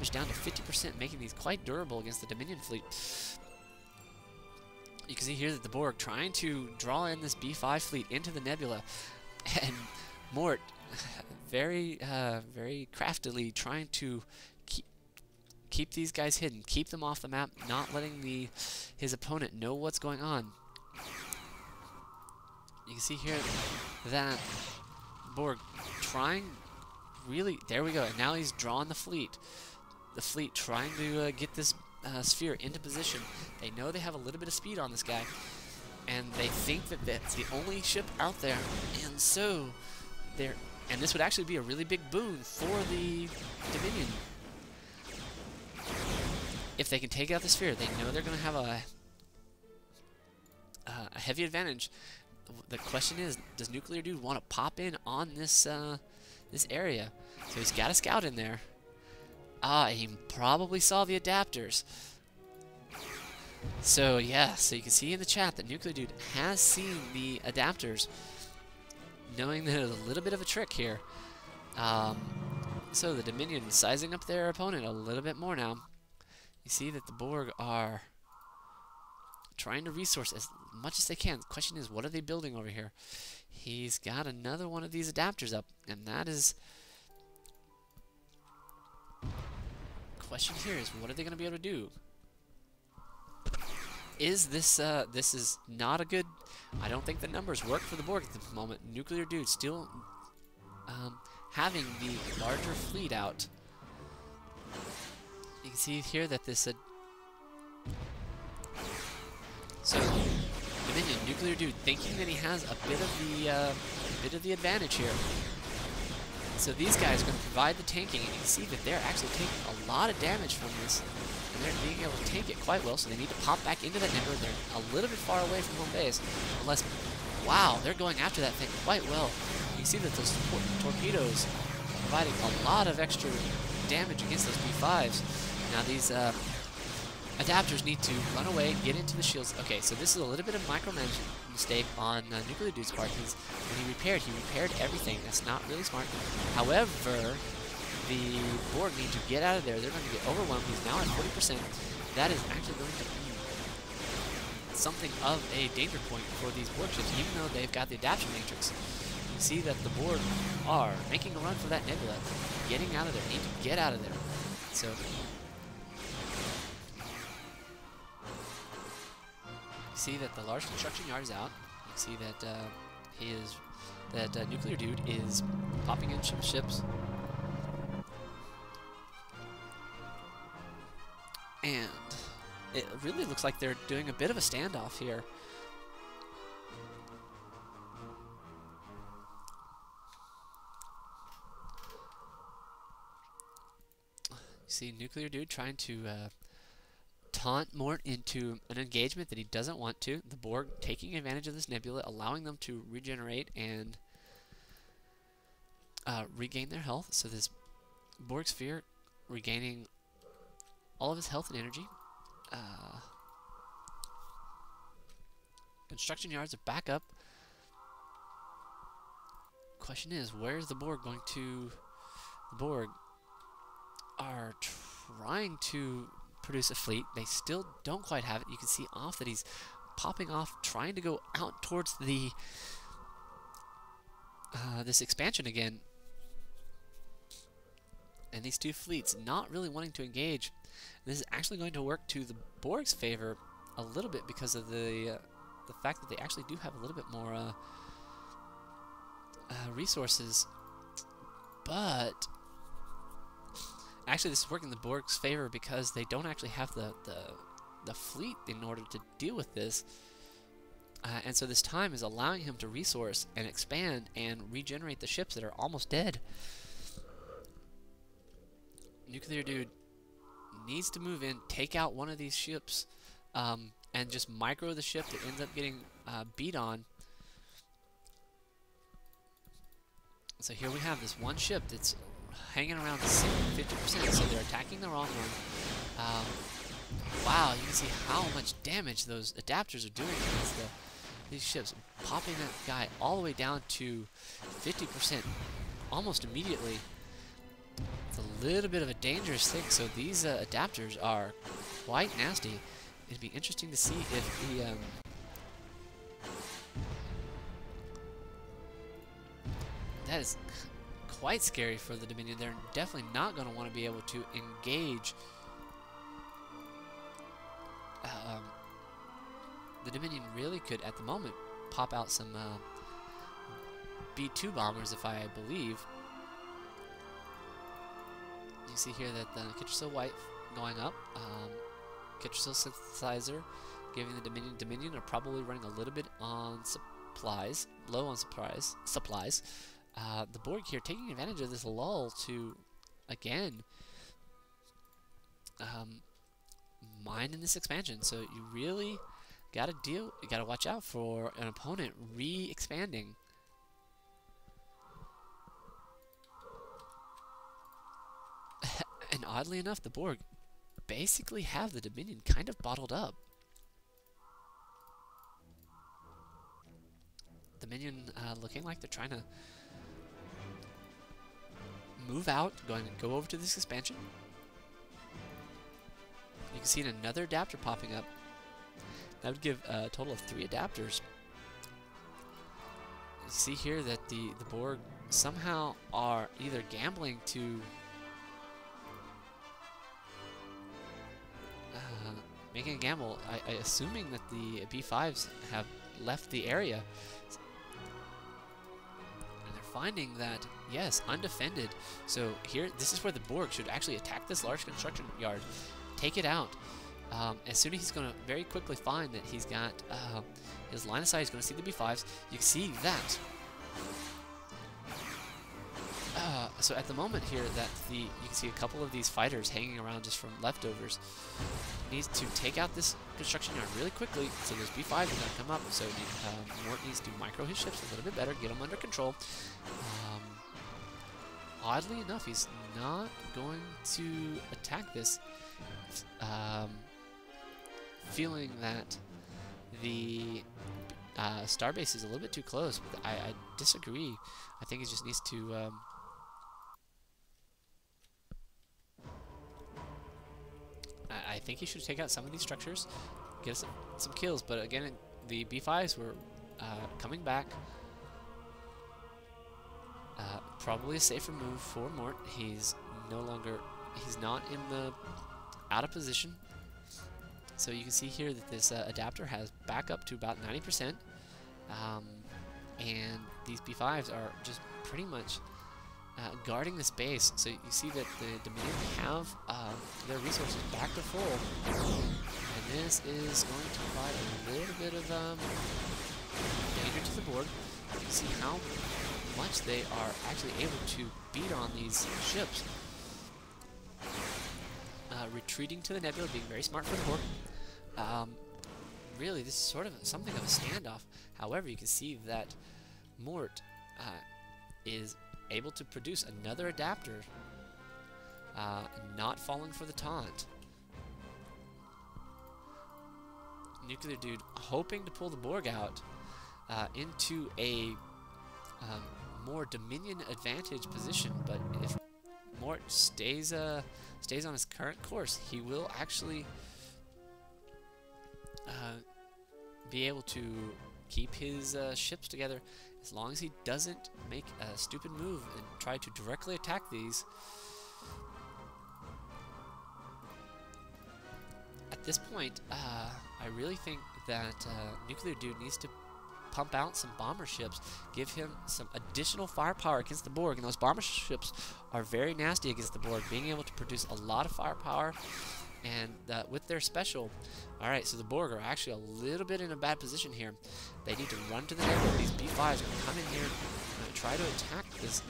damage down to 50%, making these quite durable against the Dominion fleet. You can see here that the Borg trying to draw in this B5 fleet into the nebula, and Mort very, uh, very craftily trying to keep keep these guys hidden, keep them off the map, not letting the his opponent know what's going on. You can see here that Borg trying really, there we go, and now he's drawn the fleet. The fleet trying to uh, get this uh, sphere into position. They know they have a little bit of speed on this guy, and they think that that's the only ship out there, and so they're, and this would actually be a really big boon for the Dominion. If they can take out the sphere, they know they're going to have a, uh, a heavy advantage. The question is, does Nuclear Dude want to pop in on this uh, this area? So he's got a scout in there. Ah, he probably saw the adapters. So yeah, so you can see in the chat that Nuclear Dude has seen the adapters, knowing that there's a little bit of a trick here. Um, so the Dominion sizing up their opponent a little bit more now. You see that the Borg are trying to resource as much as they can. The question is, what are they building over here? He's got another one of these adapters up, and that is... Question here is, what are they going to be able to do? Is this, uh, this is not a good... I don't think the numbers work for the Borg at the moment. Nuclear Dude still um, having the larger fleet out. You can see here that this... Uh, so, Dominion, Nuclear Dude, thinking that he has a bit of the uh, bit of the advantage here. So these guys are going to provide the tanking, and you can see that they're actually taking a lot of damage from this, and they're being able to tank it quite well. So they need to pop back into that nebula. They're a little bit far away from home base, unless, wow, they're going after that thing quite well. You can see that those tor torpedoes are providing a lot of extra damage against those B5s. Now these uh, adapters need to run away, get into the shields. Okay, so this is a little bit of micromanagement mistake on uh, Nuclear Dude's part, because when he repaired, he repaired everything. That's not really smart. However, the Borg need to get out of there. They're going to get overwhelmed. He's now at 40%. That is actually going to be something of a danger point for these Borg ships, even though they've got the adaptation matrix. You see that the Borg are making a run for that nebula, getting out of there. Need to get out of there. So see that the large construction yard is out. You see that uh, he is that uh, nuclear dude is popping in some ships. And it really looks like they're doing a bit of a standoff here. You see Nuclear Dude trying to uh, taunt Mort into an engagement that he doesn't want to. The Borg taking advantage of this nebula, allowing them to regenerate and uh, regain their health. So this Borg sphere regaining all of his health and energy. Uh, construction yards are back up. Question is, where is the Borg going to... The Borg are trying to produce a fleet. They still don't quite have it. You can see off that he's popping off, trying to go out towards the uh, this expansion again. And these two fleets not really wanting to engage. This is actually going to work to the Borg's favor a little bit because of the uh, the fact that they actually do have a little bit more uh, uh resources. But Actually, this is working in the Borg's favor because they don't actually have the, the, the fleet in order to deal with this. Uh, and so this time is allowing him to resource and expand and regenerate the ships that are almost dead. Nuclear Dude needs to move in, take out one of these ships, um, and just micro the ship that ends up getting uh, beat on. So here we have this one ship that's hanging around 50%, so they're attacking the wrong one. Um, wow, you can see how much damage those adapters are doing against the, these ships. Popping that guy all the way down to 50% almost immediately. It's a little bit of a dangerous thing, so these uh, adapters are quite nasty. It'd be interesting to see if the... Um, that is quite scary for the Dominion. They're definitely not going to want to be able to engage um, the Dominion really could, at the moment, pop out some uh, B-2 bombers, if I believe. You see here that the Ketracel White going up, um, Ketracel Synthesizer giving the Dominion. Dominion are probably running a little bit on supplies, low on supplies. supplies. Uh, the Borg here taking advantage of this lull to, again, um, mine in this expansion. So you really got to deal, you got to watch out for an opponent re-expanding. and oddly enough, the Borg basically have the Dominion kind of bottled up. Dominion uh, looking like they're trying to move out, going to go over to this expansion. You can see another adapter popping up. That would give a total of three adapters. You see here that the, the Borg somehow are either gambling to uh, making a gamble, I, I, assuming that the B5s have left the area. Finding that, yes, undefended. So here, this is where the Borg should actually attack this large construction yard take it out. Um, as soon as he's going to very quickly find that he's got uh, his line of sight, he's going to see the B5s. You can see that. Uh, so at the moment here, that the you can see a couple of these fighters hanging around just from leftovers. Needs to take out this construction yard really quickly. So those B5s are going to come up. So uh, Mort needs to micro his ships a little bit better, get them under control. Um, oddly enough, he's not going to attack this um, feeling that the uh, Starbase is a little bit too close. I, I disagree. I think he just needs to... Um, think he should take out some of these structures, get some, some kills, but again, the B5s were uh, coming back. Uh, probably a safer move for Mort. He's no longer... He's not in the out of position. So you can see here that this uh, adapter has back up to about 90%. Um, and these B5s are just pretty much uh, guarding this base. So you see that the Dominion have uh, their resources back to full. And this is going to provide a little bit of um, danger to the Borg. You see how much they are actually able to beat on these ships uh, retreating to the nebula, being very smart for the Borg. Um, really, this is sort of something of a standoff. However, you can see that Mort uh, is able to produce another adapter, uh, not falling for the taunt. Nuclear Dude hoping to pull the Borg out uh, into a um, more Dominion advantage position, but if Mort stays uh, stays on his current course, he will actually uh, be able to keep his uh, ships together as long as he doesn't make a stupid move and try to directly attack these. At this point, uh, I really think that uh, Nuclear Dude needs to pump out some bomber ships, give him some additional firepower against the Borg. And those bomber ships are very nasty against the Borg, being able to produce a lot of firepower. And uh, with their special, all right, so the Borg are actually a little bit in a bad position here. They need to run to the neighborhood. These B5s are come in here and try to attack this.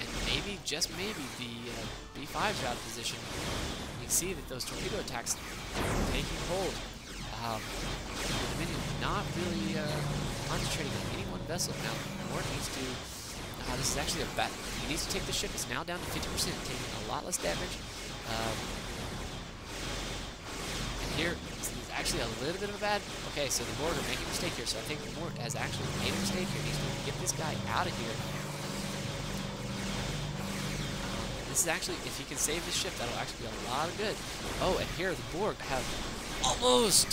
And maybe, just maybe, the uh, B5s are out of position. You can see that those torpedo attacks are taking hold. Um, the Dominion not really uh, concentrating on any one vessel. Now, Mort needs to... Uh, this is actually a bad. He needs to take the ship. It's now down to 50%, taking a lot less damage. Um, and here, he's actually a little bit of a bad... Okay, so the Mort are making a mistake here, so I think the Mort has actually made a mistake here. He's going to get this guy out of here. Um, this is actually, if he can save his ship, that'll actually be a lot of good. Oh, and here the Borg have almost taken